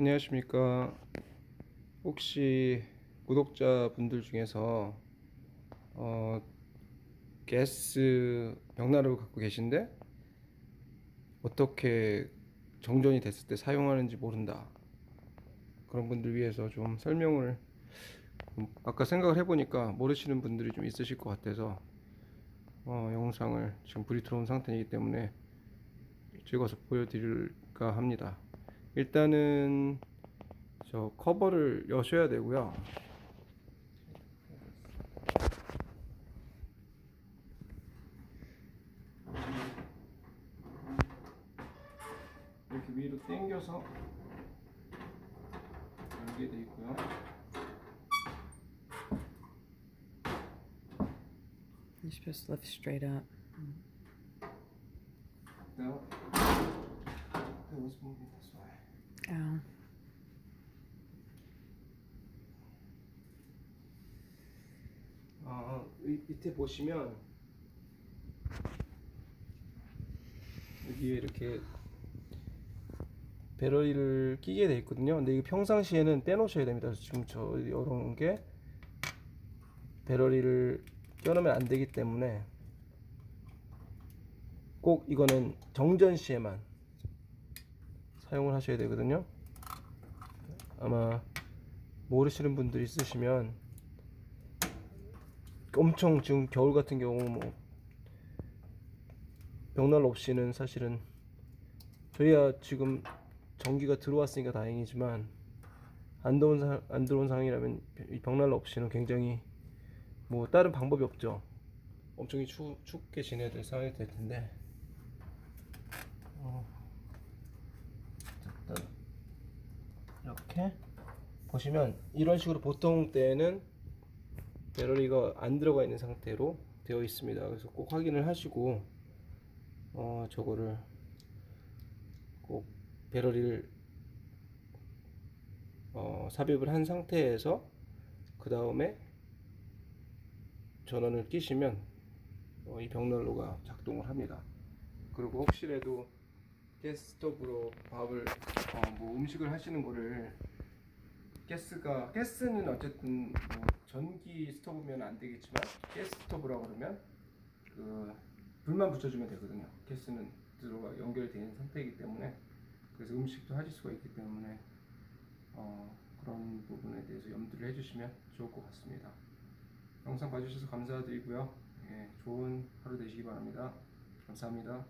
안녕하십니까. 혹시 구독자분들 중에서 어, 가스 벽난로를 갖고 계신데 어떻게 정전이 됐을 때 사용하는지 모른다. 그런 분들 위해서 좀 설명을 음, 아까 생각을 해보니까 모르시는 분들이 좀 있으실 것 같아서 어, 영상을 지금 불이 들어온 상태이기 때문에 찍어서 보여드릴까 합니다. 일단은 저 커버를 여셔야 되고요. 이렇게 위로 당겨서 열게 돼 있고요. You're supposed to lift straight up. No, it was moving Ow. 어, 이 밑에 보시면 여기에 이렇게 배럴을 끼게 돼 있거든요. 근데 이거 평상시에는 떼놓으셔야 됩니다. 지금 저 이런 게 배럴을 껴놓으면 안 되기 때문에 꼭 이거는 정전 시에만 사용을 하셔야 되거든요. 아마 모르시는 분들 있으시면 엄청 지금 겨울 같은 경우 뭐 벽난로 없이는 사실은 저희야 지금 전기가 들어왔으니까 다행이지만 안 들어온 사, 안 들어온 상황이라면 이 벽난로 없이는 굉장히 뭐 다른 방법이 없죠. 엄청 추, 춥게 지내야 될 상황이 될 텐데 어, 일단 이렇게 보시면 이런 식으로 보통 때는 배럴이가 안 들어가 있는 상태로 되어 있습니다. 그래서 꼭 확인을 하시고 어 저거를 꼭 배럴을 어 삽입을 한 상태에서 그 다음에 전원을 끼시면 어, 이 벽난로가 작동을 합니다. 그리고 혹시라도 가스스토브로 밥을 어, 뭐 음식을 하시는 거를 가스가 가스는 어쨌든 뭐 전기 스토브면 안 되겠지만 가스 스토브라고 그러면 그 불만 붙여주면 되거든요. 가스는 들어가 있는 상태이기 때문에 그래서 음식도 하실 수가 있기 때문에 어, 그런 부분에 대해서 염두를 해주시면 좋을 것 같습니다. 영상 봐주셔서 감사드리고요. 예, 좋은 하루 되시기 바랍니다. 감사합니다.